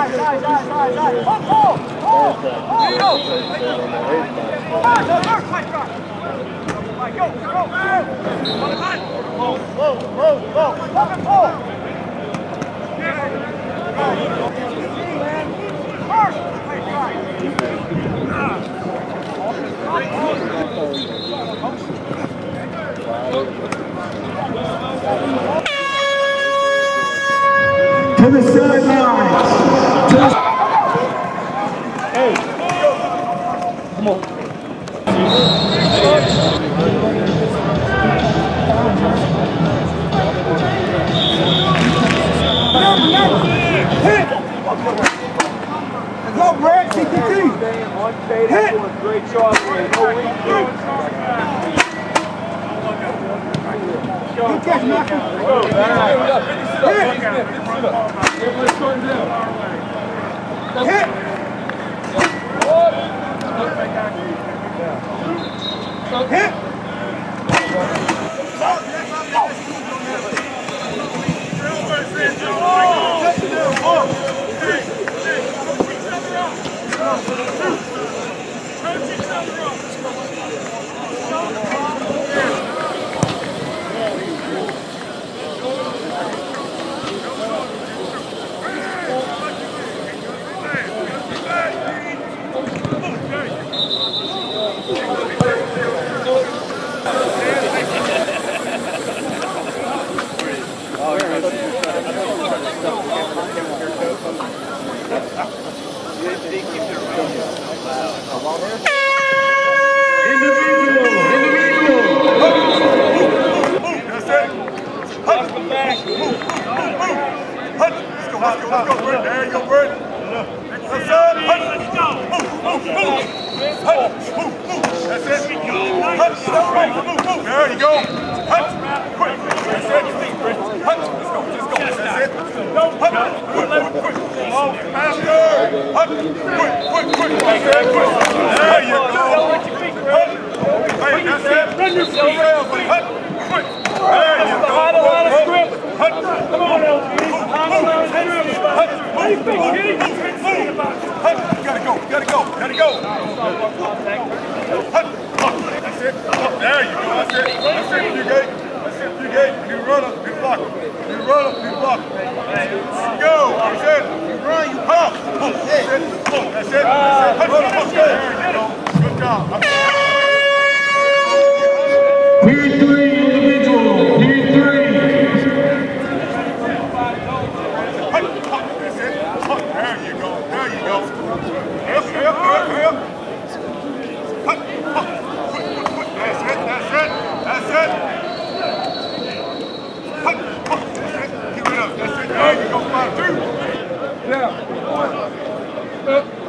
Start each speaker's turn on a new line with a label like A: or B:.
A: Nice, nice, nice, nice. Pull, pull, pull, pull. Here you go. Come on, go, first, right, right. Right, go, go, go. Whoa, whoa, whoa, whoa. Pull
B: Let's go. Oh. There you go. Run your feet. Quick. There you go.
C: Behind the line of scrimmage.
B: Hut.
C: Come on, LG. Behind the line of scrimmage.
B: Hut.
C: What do you think, Kitty?
B: Hut. Gotta go. Gotta go. Gotta go. Hut. Up. That's it. Up. There you go. That's it. You gate. That's it. You. You run up. You block. You run up. You block. Go. That's. You run. You pop. That's it. That's it. That's it. Run up. Up. There you go. Good job.
D: Period three, individual. Period three.
B: Hut. Up. That's it. Up. There you go. There you go. Up. Up. Up. Up. Hut. Up. Quick. Quick. Quick. That's it. That's it. That's it. Hut. Up. That's it. Get rid of it. That's it. There you go. Five, two.
C: Yeah. Up.